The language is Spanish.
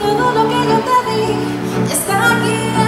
Todo lo que yo te di está aquí.